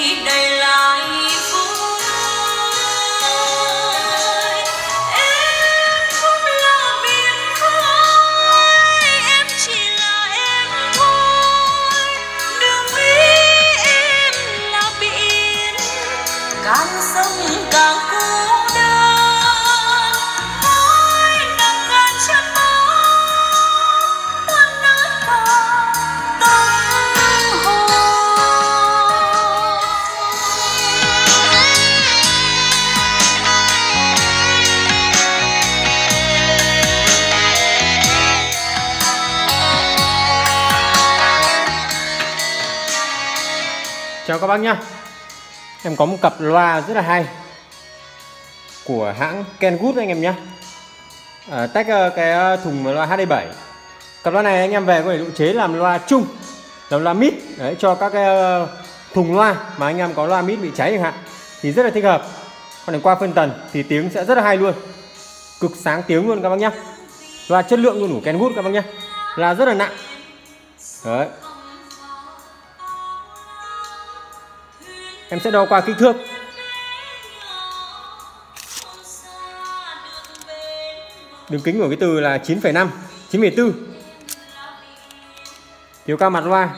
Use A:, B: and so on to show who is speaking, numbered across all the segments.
A: day.
B: Chào các bác nhá. Em có một cặp loa rất là hay Của hãng Kenwood anh em nhé à, ờ, Tách ờ, cái ờ, thùng loa HD7 Cặp loa này anh em về có thể độ chế làm loa chung Làm loa mid Đấy, cho các cái thùng loa Mà anh em có loa mid bị cháy chẳng hạn Thì rất là thích hợp. Còn này qua phân tần thì tiếng sẽ rất là hay luôn. Cực sáng tiếng luôn các bác nhé Loa chất lượng luôn của Kenwood các bác nhé Là rất là nặng. Đấy. Em sẽ đo qua kích thước. Đường kính của cái từ là 9,5 9,4 Chiều cao mặt loa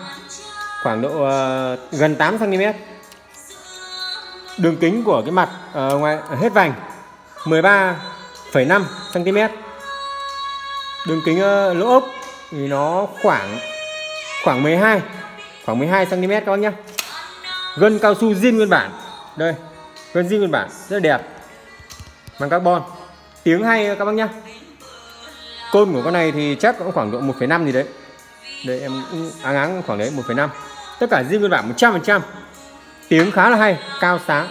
B: Khoảng độ uh, gần 8 cm Đường kính của cái mặt uh, ngoài hết vành 13,5 cm Đường kính uh, lỗ ốc thì nó khoảng khoảng 12 khoảng 12 cm các bác nhé gân cao su zin nguyên bản. Đây gân zin nguyên bản rất là đẹp. Bằng carbon. Tiếng hay các bác nhá. Côn của con này thì chắc cũng khoảng độ 1,5 gì đấy. Đây em áng áng khoảng đấy 1,5 tất cả zin nguyên bản 100% tiếng khá là hay cao sáng.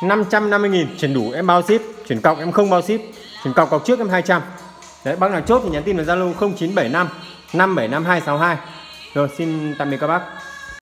B: 550.000 chuyển đủ em bao ship, chuyển cọc em không bao ship, chuyển cọc cọc trước em 200 đấy, bác nào chốt thì nhắn tin vào Zalo 0975 575262 rồi, xin tạm biệt các bác.